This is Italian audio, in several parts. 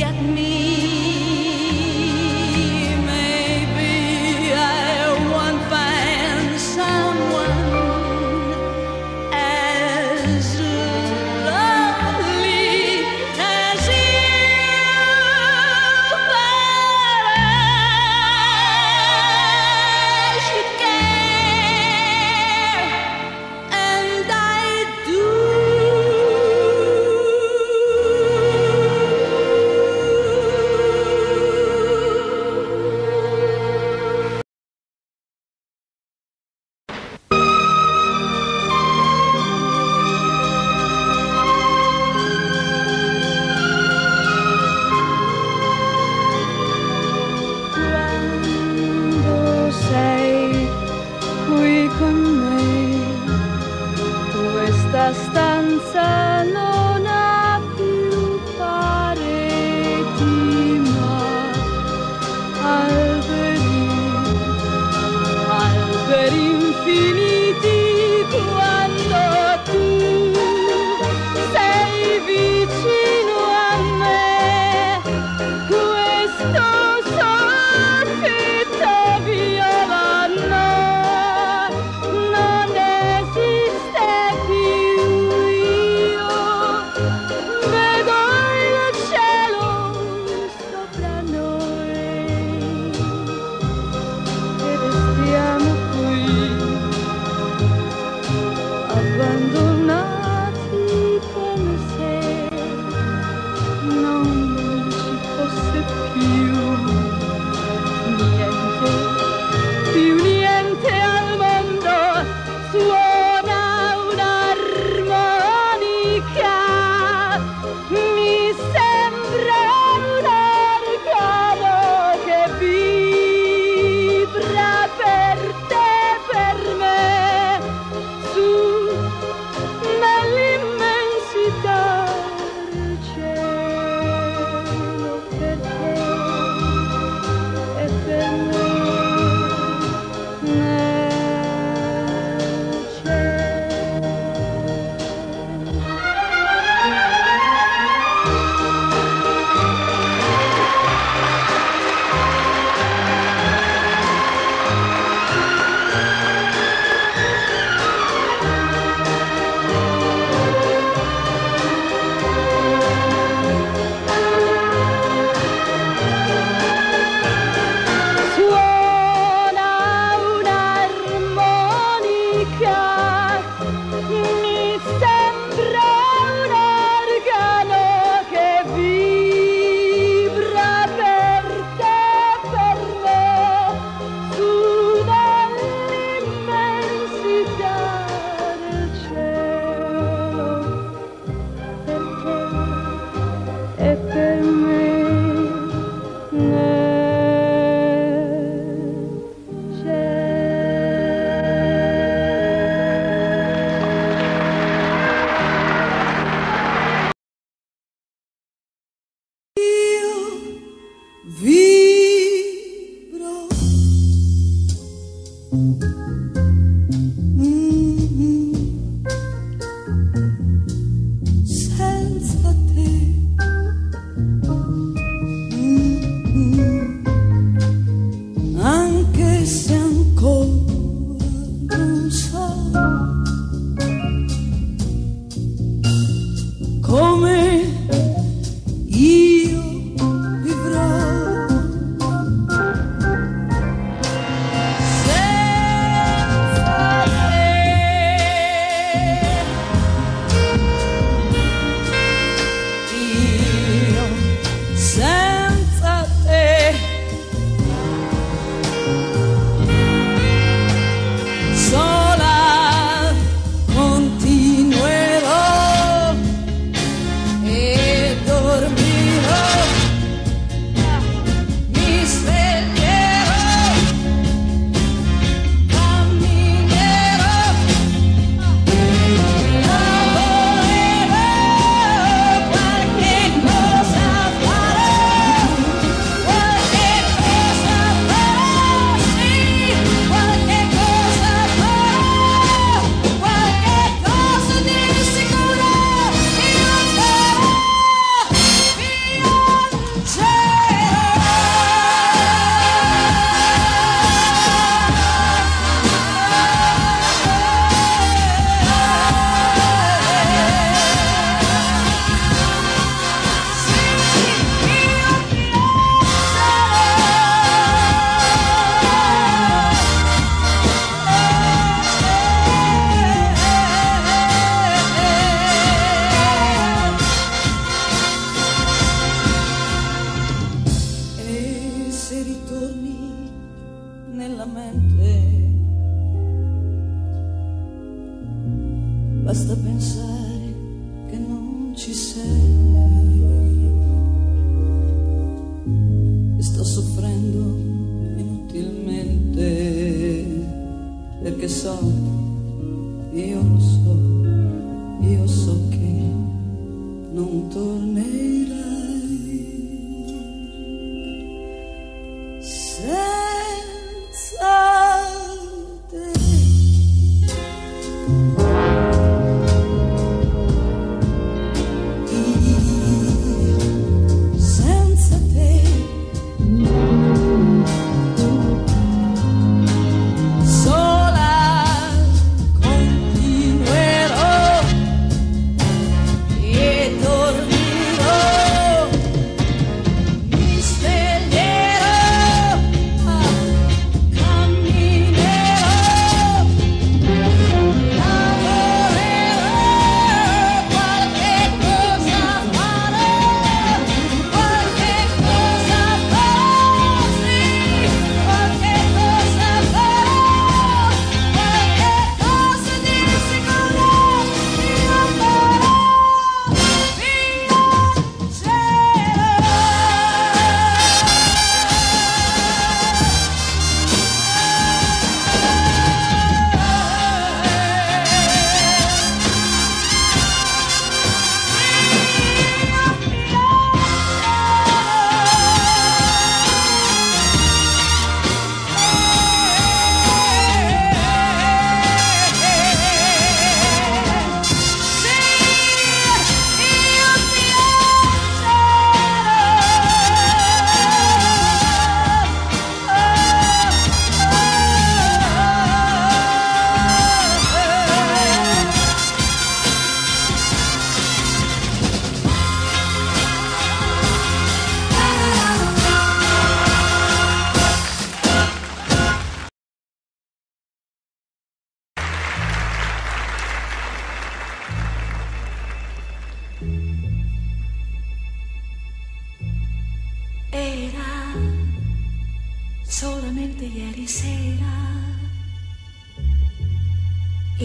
get me. feeling torneiras.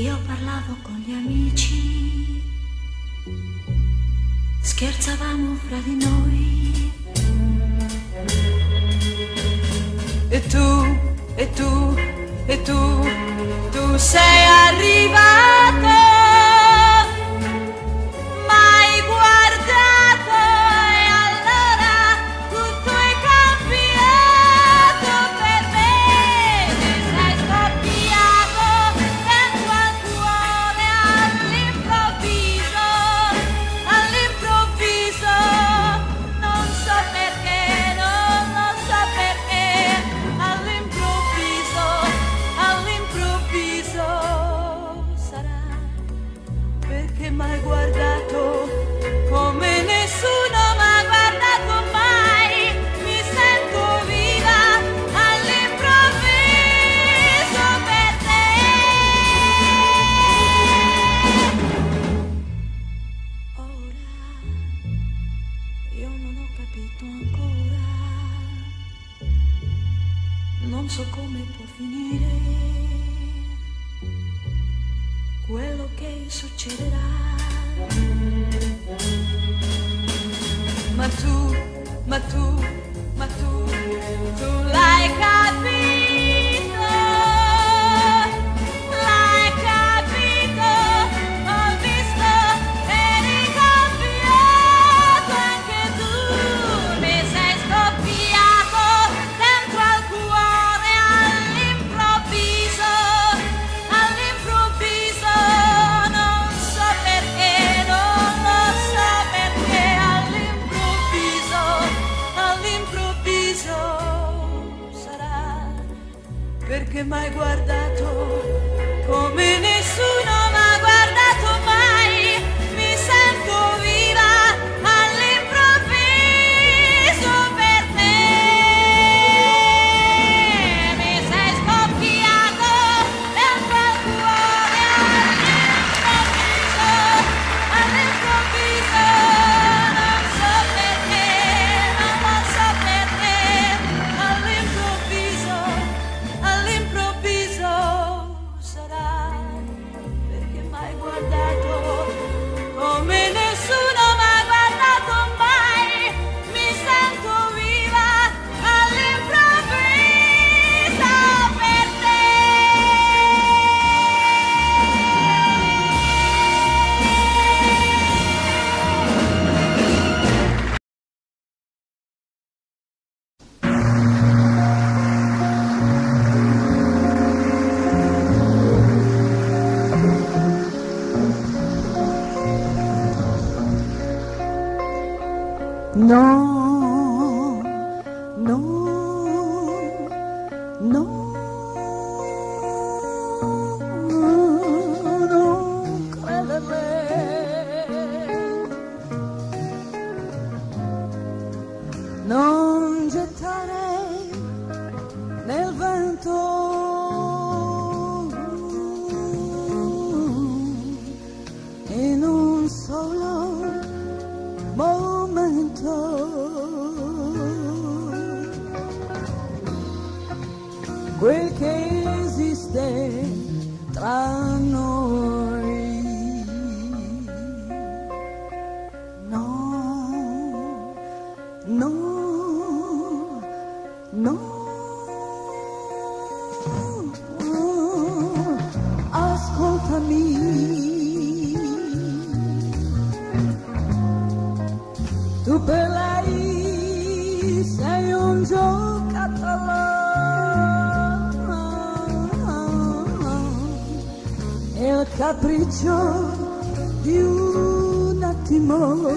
Io parlavo con gli amici, scherzavamo fra di noi. E tu, e tu, e tu, tu sei arrivato. io non ho capito ancora, non so come può finire quello che succederà. Ma tu, ma tu, ma tu, tu l'hai capito. mai guardato. picture di un attimo.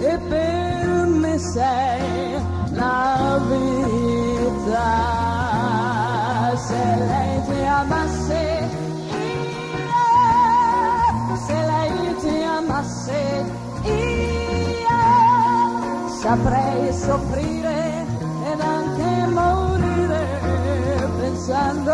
E per me sei la vita. Se lei ti amasse, io. Se lei ti amasse, io. Saprei soffrire. sun.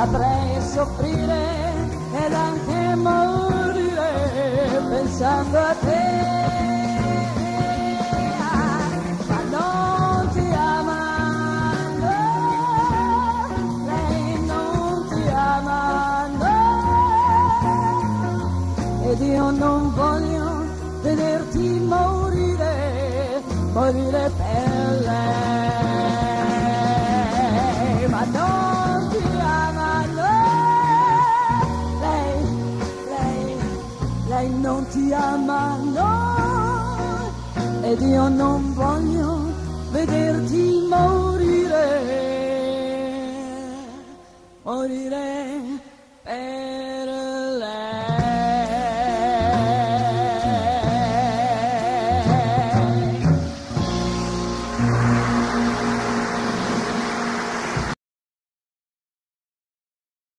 saprei soffrire ed anche morire pensando a te. ed io non voglio vederti morire, morire ti amano ed io non voglio vederti morire, morire.